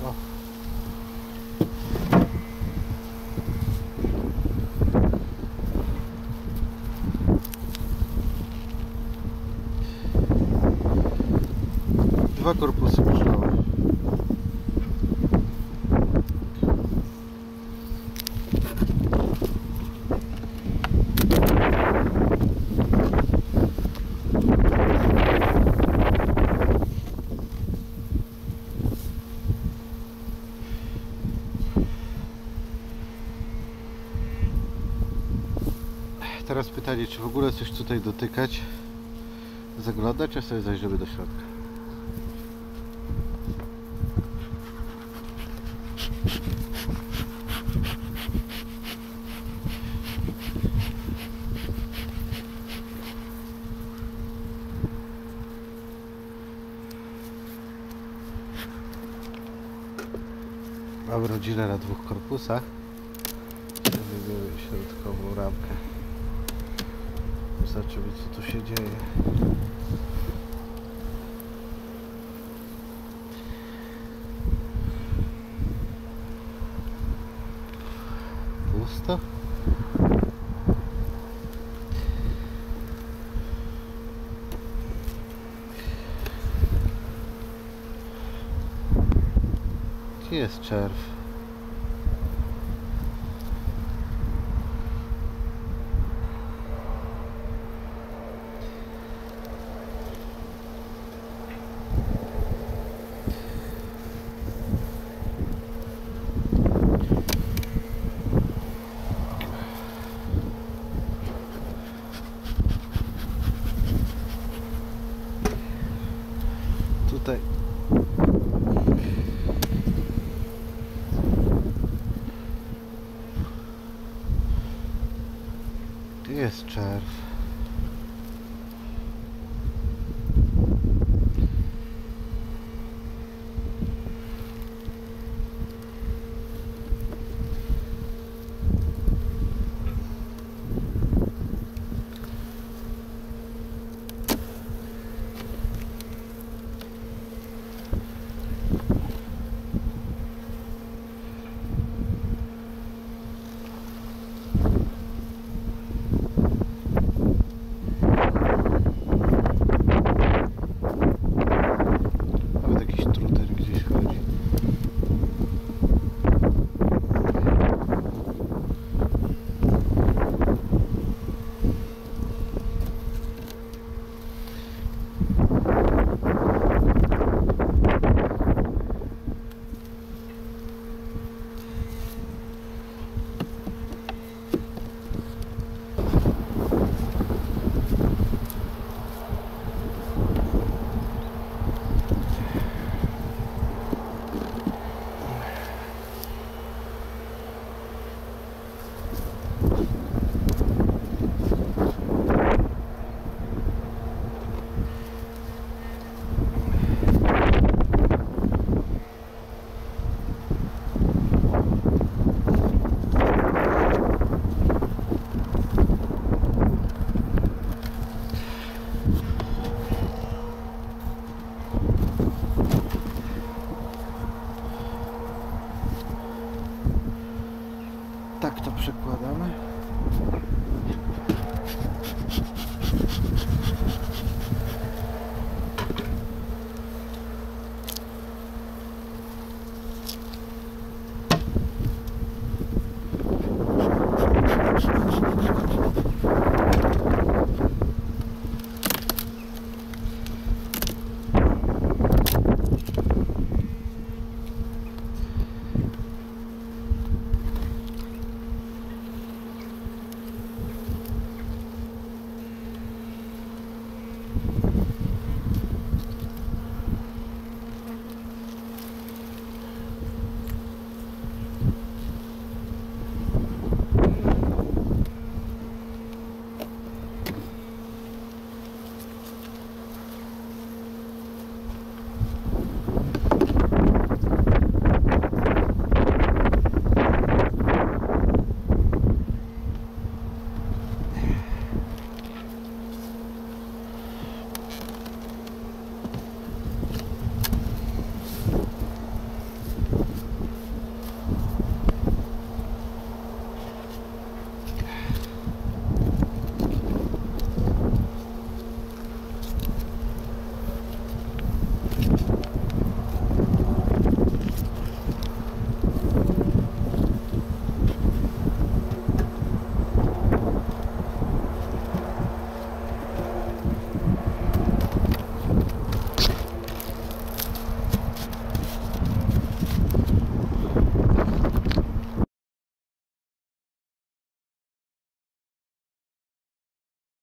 Два корпуса пошли. Teraz pytanie, czy w ogóle coś tutaj dotykać, zaglądać, czy sobie zajrzymy do środka? Mam rodzinę na dwóch korpusach. Wybieram środkową ramkę. Zobaczymy co tu się dzieje. Pusto? Gdzie jest czerw? Tutaj. Jest czerw. To przekładamy. Mm-hmm.